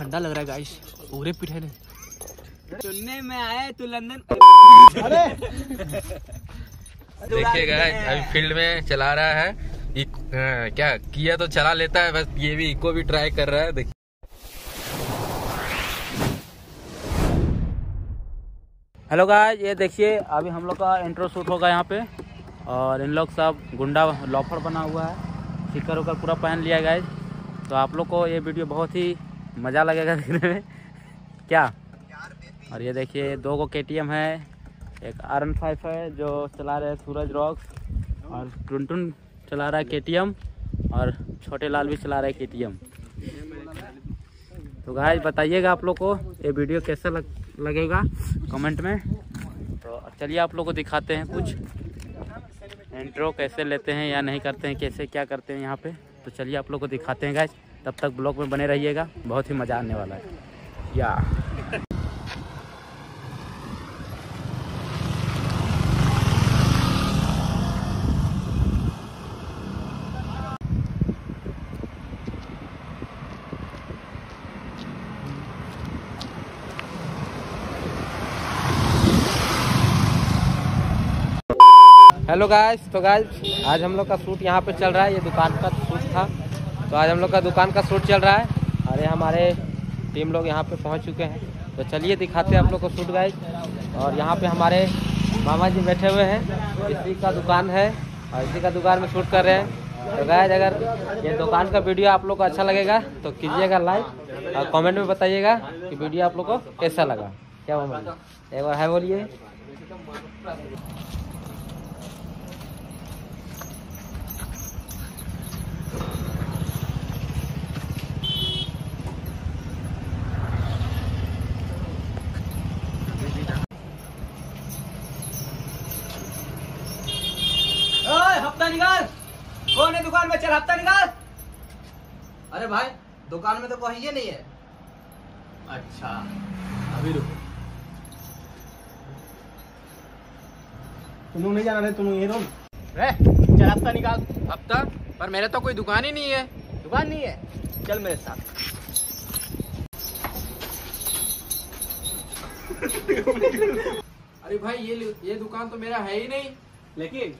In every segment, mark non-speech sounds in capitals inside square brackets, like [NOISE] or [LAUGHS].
ठंडा लग रहा है गाइस पूरे पीठे ने। सुनने में आया तू लंदन। देखिए गाइस अभी फ़ील्ड में चला रहा है। इक, अ, क्या किया तो चला लेता है बस ये भी इको भी ट्राई कर रहा है देखिए हेलो गाइस ये देखिए अभी हम लोग का इंट्रो शूट होगा यहाँ पे। और इन लोग सब गुंडा लॉफर बना हुआ है। सिक्कर उकर पूरा पहन लिया गाइस तो आप लोग को ये वीडियो बहुत ही मज़ा लगेगा देखने में। क्या? और ये देखिए दो गो के है। एक आर एन फाइव है जो चला रहे हैं सूरज रॉक्स और टुनटुन चला रहा है के और छोटे लाल भी चला रहे हैं के तो गाइस बताइएगा आप लोग को ये वीडियो कैसा लग, लगेगा कमेंट में। तो चलिए आप लोग को दिखाते हैं कुछ। इंट्रो कैसे लेते हैं या नहीं करते हैं कैसे क्या करते हैं यहाँ पे। तो चलिए आप लोग को दिखाते हैं गाइस तब तक ब्लॉग में बने रहिएगा। बहुत ही मज़ा आने वाला है। या। हेलो गाइस तो गाइस आज हम लोग का शूट यहाँ पे चल रहा है। ये दुकान का शूट था। तो आज हम लोग का दुकान का शूट चल रहा है। ये हमारे टीम लोग यहाँ पे पहुँच चुके हैं। तो चलिए दिखाते हैं आप लोग को शूट गाइस और यहाँ पे हमारे मामा जी बैठे हुए हैं। इसी का दुकान है और इसी का दुकान में शूट कर रहे हैं। तो गाइस अगर ये दुकान का वीडियो आप लोग को अच्छा लगेगा तो कीजिएगा लाइक और कमेंट में बताइएगा कि वीडियो आप लोग को कैसा लगा। क्या मामा एक बार है बोलिए हफ़्ता निकाल। कौन है दुकान में चल? हफ़्ता निकाल। अरे भाई दुकान में तो कोई ही नहीं है। अच्छा। अभी रुको। तुम नहीं जाना रहे तुम यही रहो रे चल हफ़्ता निकाल। हफ़्ता? पर मेरे तो कोई दुकान ही नहीं है। दुकान नहीं है। चल मेरे साथ। अरे भाई ये ये दुकान तो मेरा है ही नहीं। लेकिन।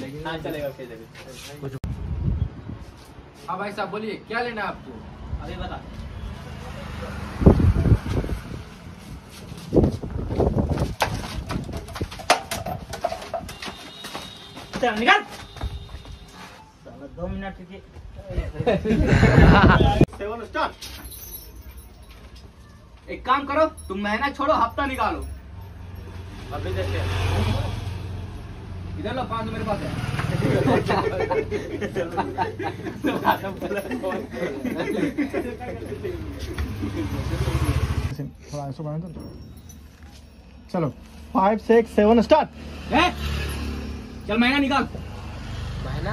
लेकिन हाँ चलेगा फिर हाँ भाई साहब बोलिए क्या लेना है आपको? अभी बता। चल निकाल। साला दो मिनट [LAUGHS] सेवन स्टार्ट एक काम करो तुम महीना छोड़ो हफ़्ता निकालो। अभी इधर लो पाँच मेरे पास है। थोड़ा ऐसा बना दो। चलो फाइव सिक्स सेवन स्टार्ट ए, चल महीना निकाल। महीना?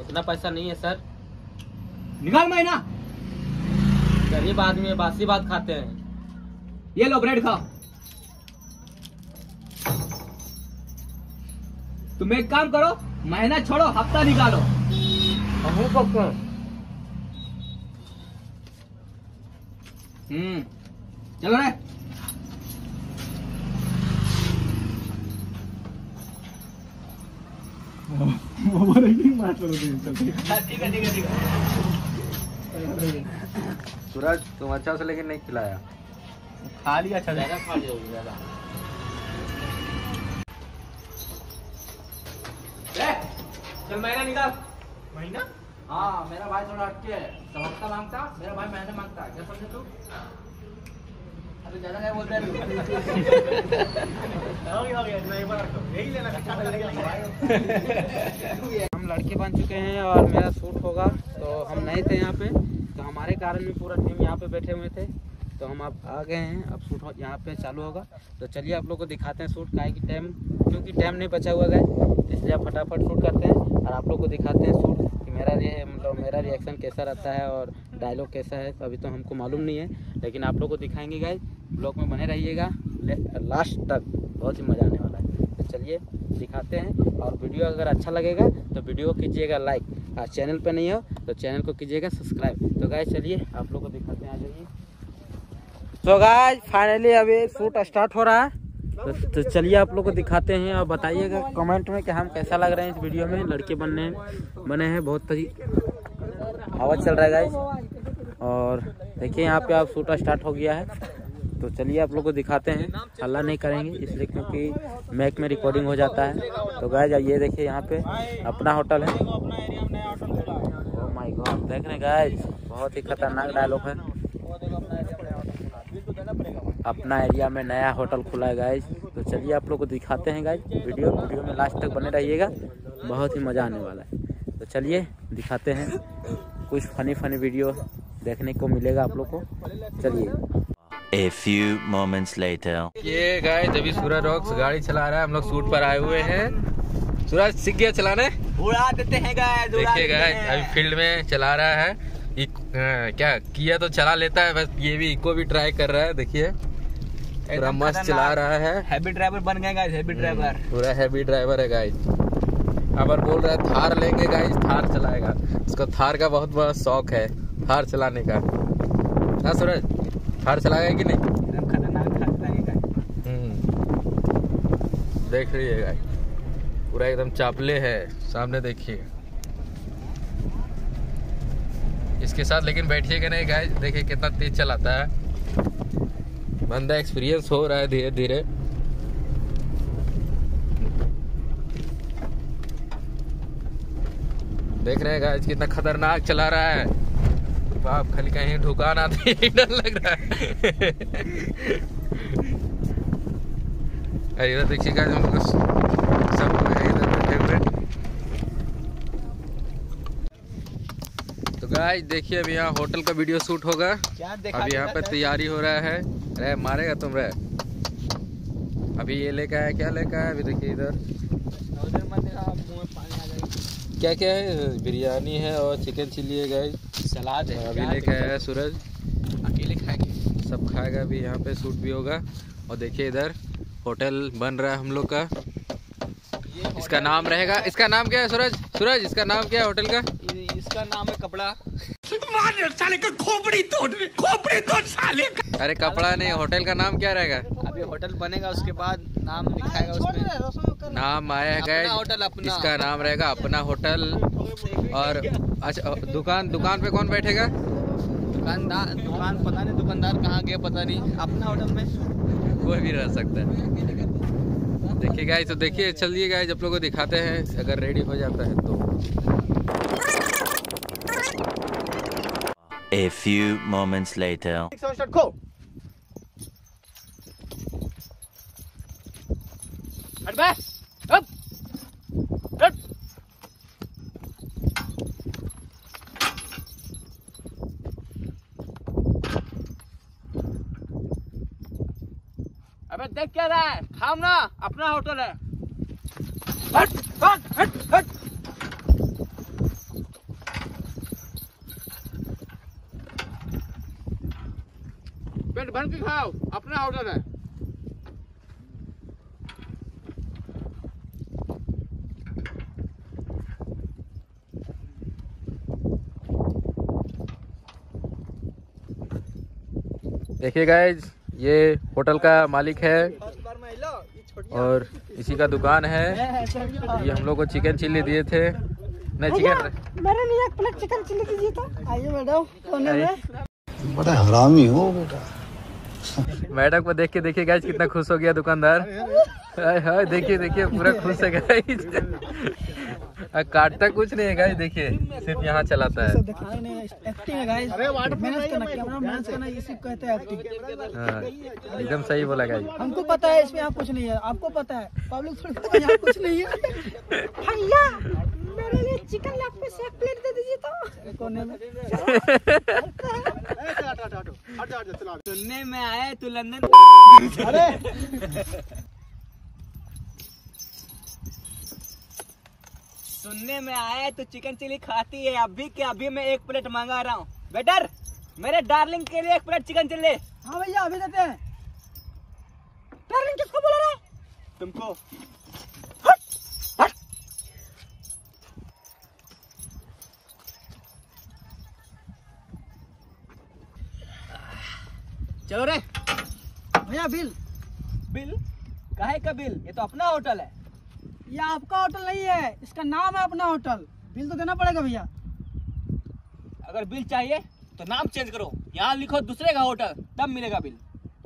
उतना पैसा नहीं है सर। निकाल महीना। गरीब आदमी बासी बात खाते हैं। ये लो ब्रेड खाओ। तुम एक काम करो महीना छोड़ो हफ़्ता निकालो। हम्म चलो रे। ठीक है ठीक है ठीक है। सूरज तुम अच्छा से लेकिन नहीं खिलाया। खा लिया अच्छा ज़्यादा खा लिया ज़्यादा। महीना निकाल महीना हाँ मेरा भाई थोड़ा हटके है। तो हफ़्ता माँगता? मेरा भाई महीने माँगता क्या समझे तू? अरे ज़्यादा क्या बोलते हैं। [LAUGHS] लगे हम लड़के बन चुके हैं और मेरा शूट होगा तो हम नहीं थे यहाँ पे। तो हमारे कारण में पूरा टीम यहाँ पे बैठे हुए थे। तो हम आप आ गए हैं। अब शूट यहाँ पे चालू होगा। तो चलिए आप लोग को दिखाते हैं शूट काहे की टाइम क्योंकि टाइम नहीं बचा हुआ है इसलिए आप फटाफट शूट करते हैं और आप लोग को दिखाते हैं शूट कि मेरा ये मतलब मेरा रिएक्शन कैसा रहता है और डायलॉग कैसा है तो अभी तो हमको मालूम नहीं है। लेकिन आप लोग को दिखाएँगे गाइज़ ब्लॉग में बने रहिएगा। लास्ट तक। बहुत ही मज़ा आने वाला है। तो चलिए दिखाते हैं। और वीडियो अगर अच्छा लगेगा तो वीडियो कीजिएगा लाइक और चैनल पर नहीं हो तो चैनल को कीजिएगा सब्सक्राइब तो गाय चलिए आप लोग को दिखाते हैं आ जाइए तो गाइज़ फाइनली अभी शूट स्टार्ट हो रहा है। तो, तो चलिए आप लोग को दिखाते हैं और बताइएगा कमेंट में कि हम कैसा लग रहे हैं इस वीडियो में। लड़के बनने बने हैं बहुत हवा चल रहा है गाइज़ और देखिए यहाँ पे आप शूट स्टार्ट हो गया है। तो चलिए आप लोग को दिखाते हैं। हल्ला नहीं करेंगे इसलिए क्योंकि मैक में रिकॉर्डिंग हो जाता है। तो गाइज़ ये देखिए यहाँ पे अपना होटल है। गॉड देख रहे गाइज़ बहुत ही खतरनाक डायलॉग है। अपना एरिया में नया होटल खुला है गाइज़ तो चलिए आप लोग को दिखाते हैं गाइज़ वीडियो वीडियो में लास्ट तक बने रहिएगा. बहुत ही मज़ा आने वाला है. तो चलिए दिखाते हैं. कुछ फनी फनी वीडियो देखने को मिलेगा आप लोग को. चलिए. A few moments later. ये गाइस अभी सूरज रॉक्स गाड़ी चला रहा है. हम लोग सूट पर आए हुए हैं. सूरज सीख गया चलाने? उड़ा देते हैं गाइस देखिए गाइस अभी फ़ील्ड में चला रहा है. इक- अ, क्या किया तो चला लेता है बस ये भी इको भी ट्राई कर रहा है देखिए. पूरा मस्त चला रहा है। हैवी ड्राइवर बन गए गाइस हैवी ड्राइवर पूरा हैवी ड्राइवर है गाइस अबर बोल रहा है थार लेंगे गाइस थार चलाएगा। उसको थार का बहुत बड़ा शौक है थार चलाने का। हाँ सूरज थार चलाएगा कि नहीं? एकदम खतरनाक लगेगा हम्म। देख रही है गाइस पूरा एकदम चापले है सामने देखिए। इसके साथ लेकिन बैठिएगा नहीं गाइस देखिए कितना तेज चलाता है। बंदा एक्सपीरियंस हो रहा है धीरे धीरे। देख रहे हैं गाइस कितना खतरनाक चला रहा है। बाप खाली कहीं ढुकान [LAUGHS] ही डर लग रहा है। अरे इधर देखिए गाइस हम लोग सब इधर बैठे हुए। तो गाइस देखिए अभी यहाँ होटल का वीडियो शूट होगा। क्या देखा यहाँ पे तैयारी हो रहा है। अरे मारेगा तुम रे अभी ये लेकर आया क्या लेकर आया? अभी देखिए इधर। उधर देखा मुँह में पानी आ जाएगा क्या क्या है? बिरयानी है और चिकन चिल्ली है गाइस सलाद है अभी लेकर आया है सूरज। अकेले खाएँगे? सब खाएगा अभी यहाँ पे शूट भी होगा। और देखिए इधर होटल बन रहा है हम लोग का। इसका नाम रहेगा इसका नाम क्या है सूरज? सूरज इसका नाम क्या है होटल का? इसका नाम है कपड़ा। अरे कपड़ा नहीं होटल का नाम क्या रहेगा? अभी होटल बनेगा उसके बाद नाम लिखाएगा उसमें नाम आया है होटल, अपना। इसका नाम रहेगा अपना होटल। और अच्छा दुकान दुकान पे कौन बैठेगा? दुकानदार दुकान पता नहीं दुकानदार कहाँ गया पता नहीं। अपना होटल में। कोई भी रह सकता है। देखिए गाइस तो देखिए चलिए गाइस आप लोग को दिखाते हैं अगर रेडी हो जाता है तो। A few moments later. अबे देख क्या रहा है? खाम ना, अपना होटल है। हट हट हट हट। पेट भर के खाओ अपना होटल है। देखिए गाइस ये होटल का मालिक है और इसी का दुकान है। ये हम लोग को चिकन चिल्ली दिए थे। नहीं चिकन मेरे लिए एक प्लेट चिकन चिल्ली दीजिए तो। आइए मैडम बड़ा हरामी हो बेटा। मैडम को देख के देखिए गाइस कितना खुश हो गया दुकानदार। हाय हाय देखिए देखिए पूरा खुश है गाइस काटता कुछ नहीं है गाइस देखिए सिर्फ़ यहाँ चलाता है। है हैं हाँ, एकदम सही बोला गाइस हमको पता है इसमें यहाँ कुछ नहीं है आपको पता है पब्लिक कुछ नहीं है। भैया मेरे लिए चिकन लेग पीस एक प्लेट दे दीजिए तो। कोने में सुनने में आया तू लंदन। सुनने में आया तू चिकन चिल्ली खाती है। अभी के अभी मैं एक प्लेट मंगा रहा हूँ। बेटर मेरे डार्लिंग के लिए एक प्लेट चिकन चिल्ली हाँ भैया अभी देते हैं। डार्लिंग किसको बोला रहा है? तुमको। चलो रे। भैया बिल। बिल? काहे का बिल? ये तो अपना होटल है। ये आपका होटल नहीं है इसका नाम है अपना होटल। बिल तो देना पड़ेगा भैया। अगर बिल चाहिए तो नाम चेंज करो। यहाँ लिखो दूसरे का होटल तब मिलेगा बिल।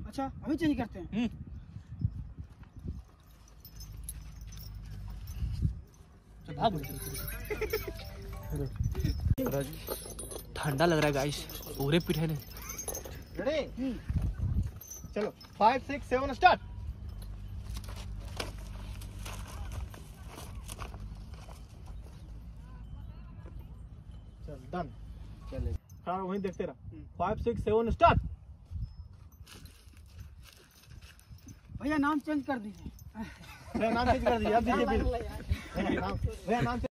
अच्छा अभी चेंज करते हैं। हम्म। तो भाग। [LAUGHS] ठंडा लग रहा है गाइस पूरे पीठे ने। रेडी चलो फाइव सिक्स सेवन स्टार्ट चल डन चले। खड़ा वहीं देखते रहो। फाइव सिक्स सेवन स्टार्ट भैया नाम चेंज कर दीजिए। नाम चेंज कर दीजिए अब [LAUGHS] दीजिए भैया नाम